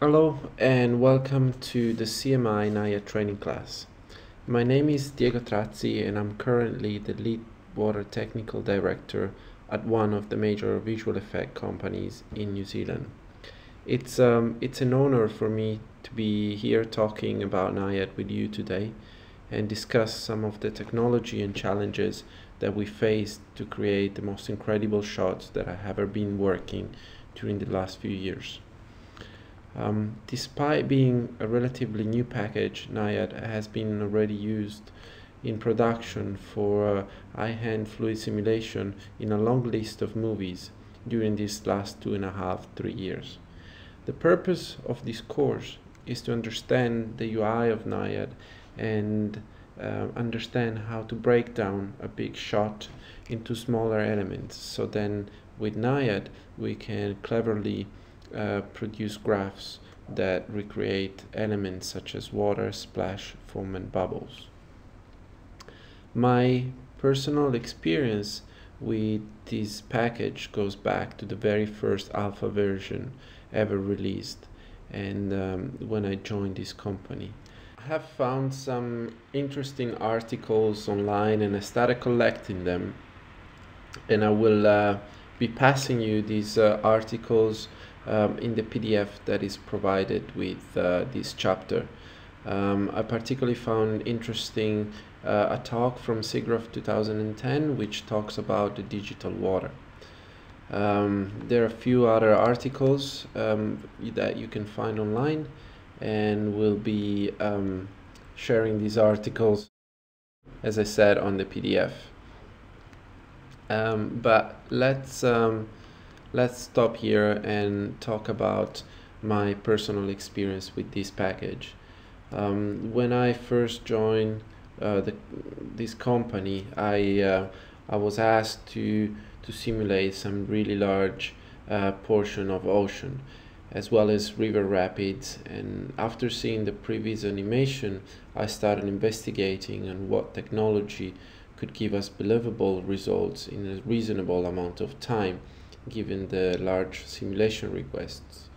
Hello and welcome to the CMI Naiad training class. My name is Diego Trazzi and I'm currently the lead water technical director at one of the major visual effect companies in New Zealand. It's, um, it's an honor for me to be here talking about Naiad with you today and discuss some of the technology and challenges that we faced to create the most incredible shots that I have ever been working during the last few years. Um, despite being a relatively new package, Naiad has been already used in production for uh, eye-hand fluid simulation in a long list of movies during these last two and a half, three years. The purpose of this course is to understand the UI of Naiad and uh, understand how to break down a big shot into smaller elements. So then with Naiad we can cleverly uh, produce graphs that recreate elements such as water, splash, foam and bubbles. My personal experience with this package goes back to the very first alpha version ever released and um, when I joined this company. I have found some interesting articles online and I started collecting them and I will uh, be passing you these uh, articles um, in the PDF that is provided with uh, this chapter. Um, I particularly found interesting uh, a talk from SIGGRAPH 2010 which talks about the digital water. Um, there are a few other articles um, that you can find online and we'll be um, sharing these articles as I said on the PDF. Um, but let's let's stop here and talk about my personal experience with this package. Um, when I first joined uh, the, this company, I uh, I was asked to to simulate some really large uh, portion of ocean, as well as river rapids. And after seeing the previous animation, I started investigating on what technology could give us believable results in a reasonable amount of time given the large simulation requests.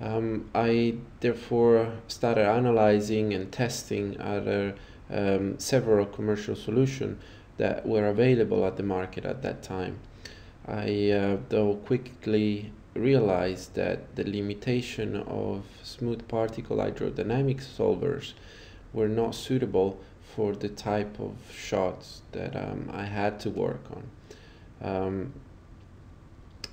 Um, I therefore started analyzing and testing other um, several commercial solutions that were available at the market at that time. I uh, though quickly realized that the limitation of smooth particle hydrodynamics solvers were not suitable for the type of shots that um, I had to work on. Um,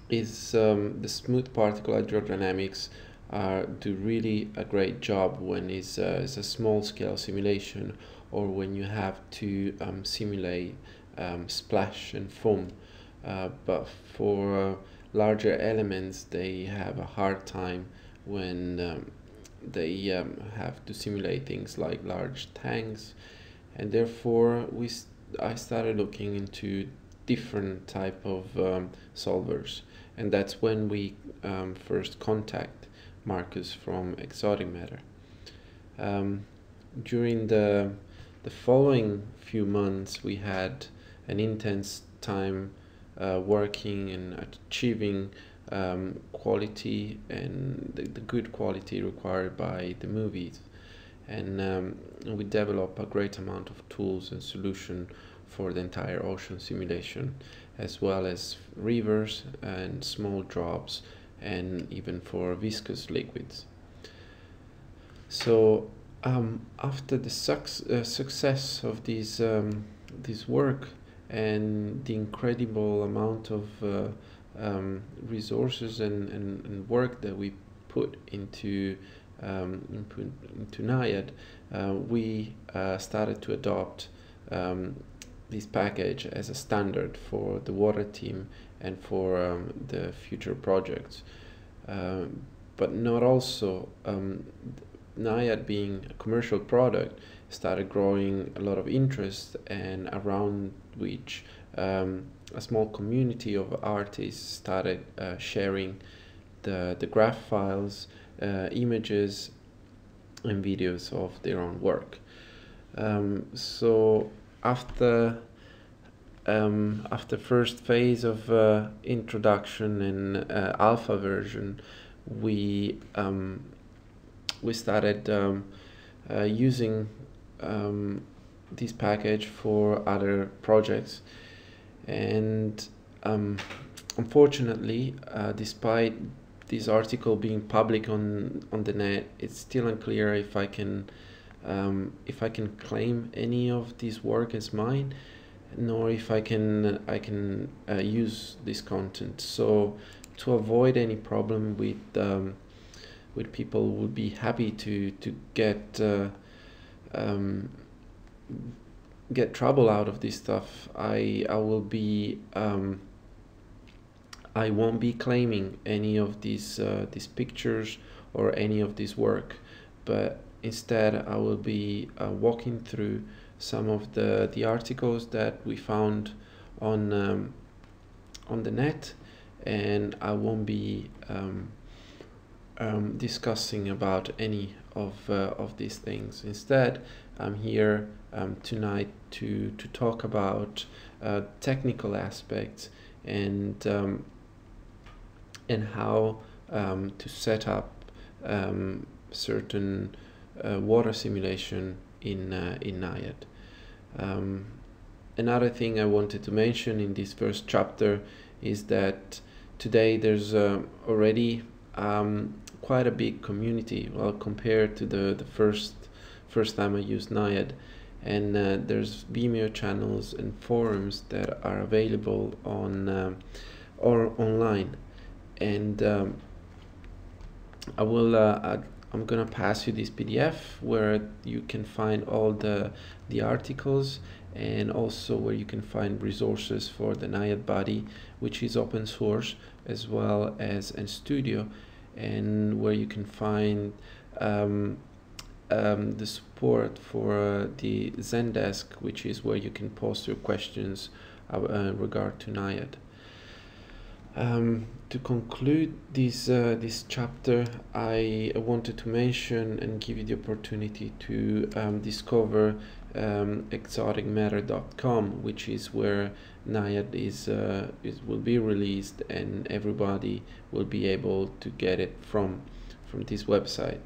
is um, the smooth particle hydrodynamics uh, do really a great job when it's, uh, it's a small scale simulation or when you have to um, simulate um, splash and foam. Uh, but for uh, larger elements, they have a hard time when um, they um, have to simulate things like large tanks. And therefore, we st I started looking into different type of um, solvers and that's when we um, first contact Marcus from Exotic Matter. Um, during the the following few months, we had an intense time uh, working and achieving um, quality and the, the, good quality required by the movies. And um, we developed a great amount of tools and solution for the entire ocean simulation as well as rivers and small drops and even for viscous liquids. So um, after the suc- uh, success of this, um, this work and the incredible amount of uh, um, resources and, and, and, work that we put into um, into, into Naiad, uh, we uh, started to adopt um, this package as a standard for the water team and for um, the future projects. Um, but not also, um, being a commercial product started growing a lot of interest and around which um, a small community of artists started uh, sharing the, the graph files, uh, images and videos of their own work. Um, so after um, after first phase of uh, introduction in uh, alpha version, we um, we started um, uh, using um, this package for other projects. And um, unfortunately uh, despite this article being public on on the net it's still unclear if I can um, if I can claim any of this work as mine nor if I can I can uh, use this content. So to avoid any problem with um, with people would be happy to to get uh, um, get trouble out of this stuff, I I will be um, I won't be claiming any of these uh, these pictures or any of this work, but instead I will be uh, walking through some of the the articles that we found on um, on the net, and I won't be um, um, discussing about any of uh, of these things. Instead, I'm here um, tonight to to talk about uh, technical aspects and um, and how um, to set up um, certain water simulation in uh, in Naiad. Um, another thing I wanted to mention in this first chapter is that today there's uh, already um, quite a big community well compared to the the first first time I used Naiad and uh, there's Vimeo channels and forums that are available on um, or online and um, I will uh, I'm gonna pass you this PDF where you can find all the the articles and also where you can find resources for the Naiad Buddy which is open source as well as studio and where you can find um, um, the support for uh, the Zendesk, which is where you can post your questions uh, regard to Naiad. Um, to conclude this uh, this chapter, I wanted to mention and give you the opportunity to um, discover um, exoticmatter.com, which is where Naiad is, uh, is will be released, and everybody will be able to get it from from this website.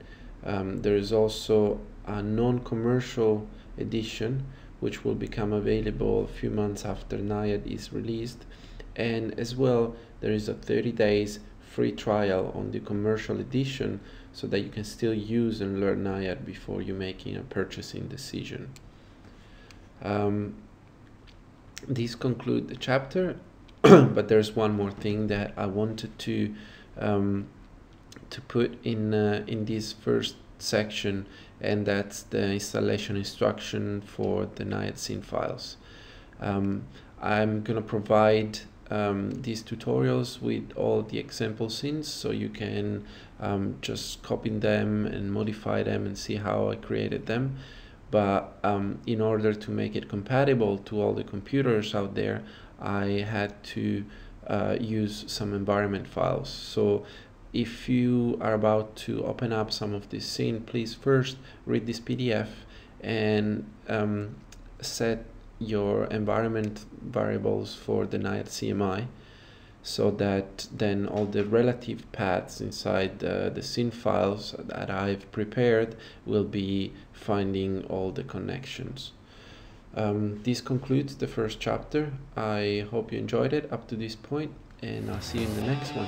Um, there is also a non-commercial edition which will become available a few months after Naiad is released and as well there is a 30 days free trial on the commercial edition so that you can still use and learn Naiad before you making a purchasing decision. Um, these conclude the chapter but there's one more thing that I wanted to um, to put in uh, in this first section and that's the installation instruction for the Naiad scene files. Um, I'm gonna provide um, these tutorials with all the example scenes so you can um, just copy them and modify them and see how I created them. But um, in order to make it compatible to all the computers out there I had to uh, use some environment files. So if you are about to open up some of this scene, please first read this PDF and um, set your environment variables for the Naiad CMI so that then all the relative paths inside uh, the scene files that I've prepared will be finding all the connections. Um, this concludes the first chapter. I hope you enjoyed it up to this point and I'll see you in the next one.